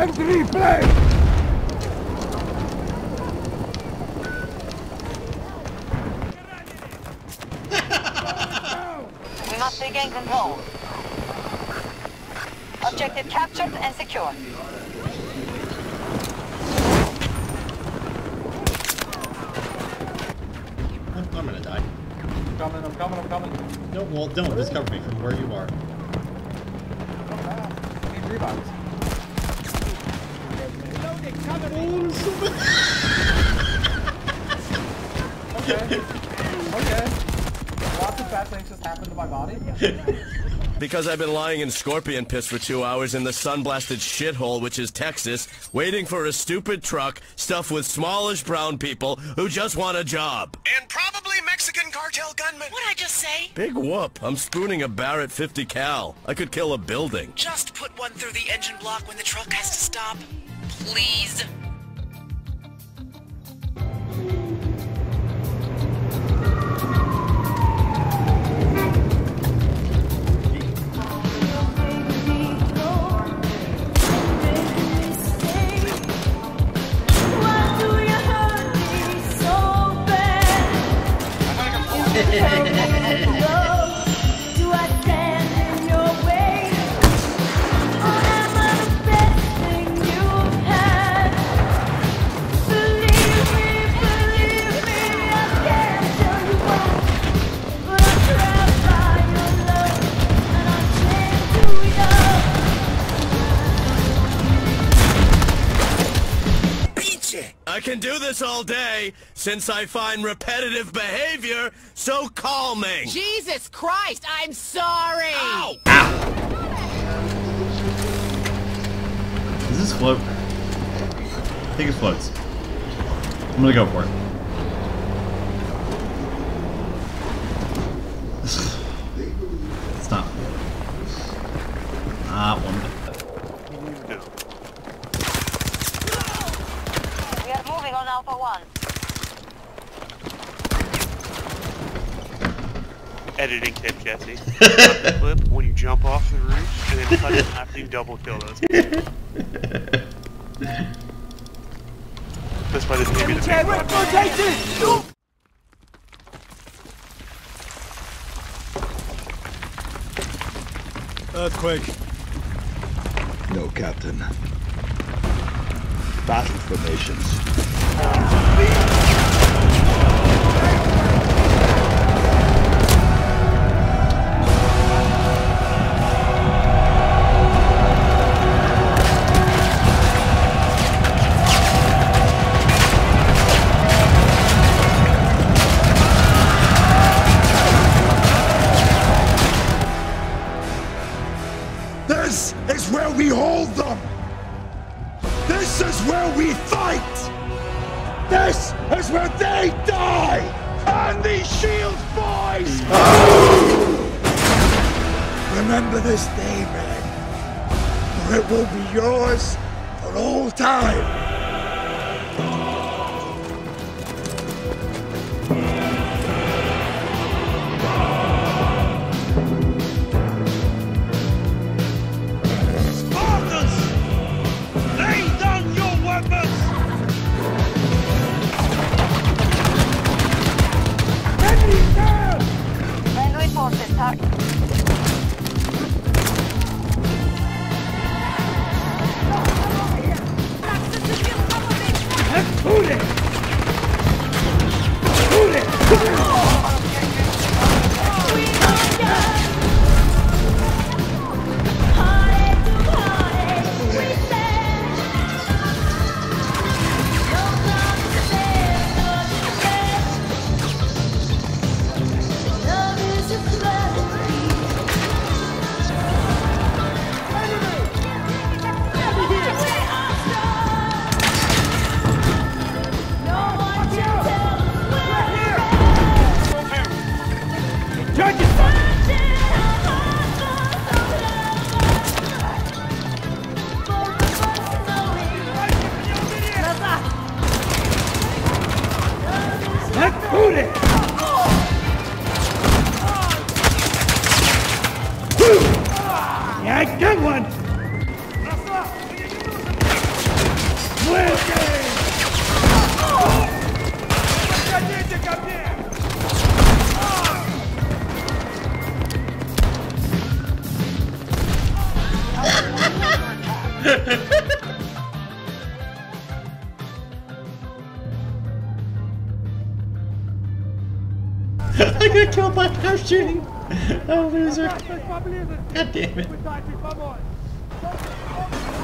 We must regain control. Objective captured and secure. I'm, I'm gonna die. I'm coming, I'm coming, I'm coming. No, well, don't. Just cover me from where you are. I need revives. Okay. Okay. Lots of bad things just happened to my body. Because I've been lying in scorpion piss for two hours in the sun-blasted shithole, which is Texas, waiting for a stupid truck stuffed with smallish brown people who just want a job. And probably Mexican cartel gunmen. What'd I just say? Big whoop. I'm spooning a Barrett 50 cal. I could kill a building. Just put one through the engine block when the truck has to stop. Please. This all day since I find repetitive behavior so calming. Jesus Christ, I'm sorry! Ow! Ow! Does this float? I think it floats. I'm gonna go for it. Stop. Ah, one bit. We are moving on Alpha 1. Editing tip, Jesse. Cut the clip when you jump off the roof, and then cut it after you double kill those. That's why this may be the main one. Earthquake. No, Captain. Battle formations. Remember this day, man. for it will be yours for all time! I got killed by parachuting! Oh, loser. God damn it.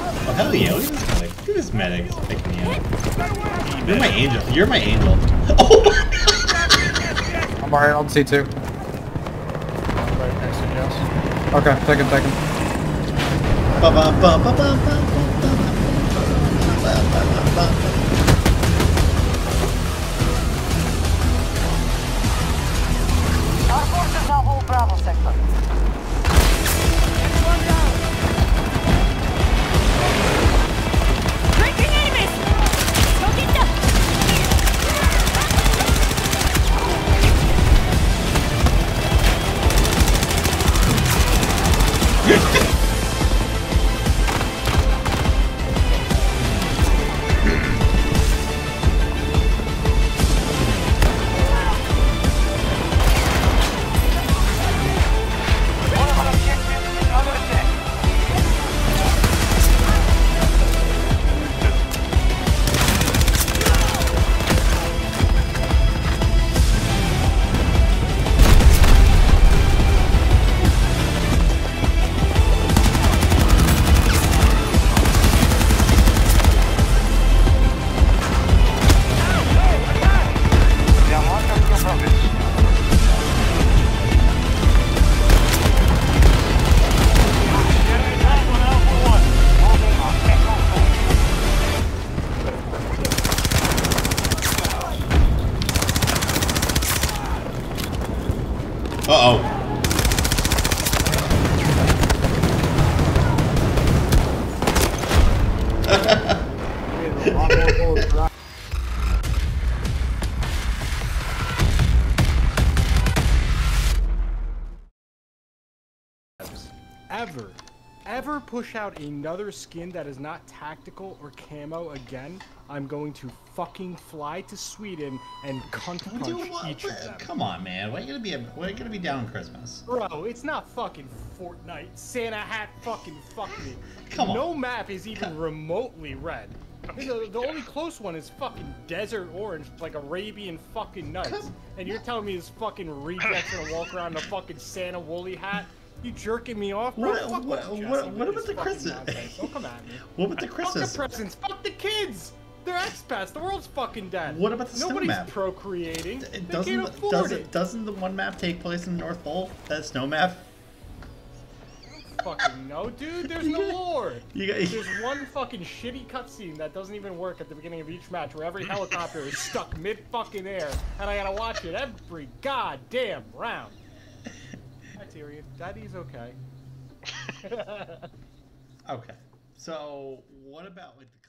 Oh, hell yeah, look at this guy. Look at this medic He's picking me up. You're my angel. You're my angel. Oh my I'm alright on C2. Right next to Jess. Okay, take him, take him. Ba ba ba ba ba ba ba ba ba ba ba ba. Our forces now hold Bravo sector. Ever, ever push out another skin that is not tactical or camo again, I'm going to fucking fly to Sweden and cunt Dude, what- each of them. Come on, man. Why you gonna be? A, why you gonna be down Christmas? Bro, it's not fucking Fortnite. Santa hat fucking fuck me. Come on. No map is even remotely red. The, the only close one is fucking desert orange, like Arabian fucking nights. And you're telling me this fucking reject's gonna walk around in a fucking Santa woolly hat? You jerking me off, bro? What- Fuck what- what- what about the Christmas- Don't come at me. What about the Fuck Christmas? the presents. Fuck the kids. They're expats. The world's fucking dead. What about the snow Nobody's map? procreating. It they doesn't. can't afford Doesn't. it. Doesn't the one map take place in the North Pole? That snow map. fucking know, dude. There's no lore. You got- There's one fucking shitty cutscene that doesn't even work at the beginning of each match, where every helicopter is stuck mid fucking air, and I gotta watch it every goddamn round. Hi, Tyrion. Daddy's okay. Okay. So what about like the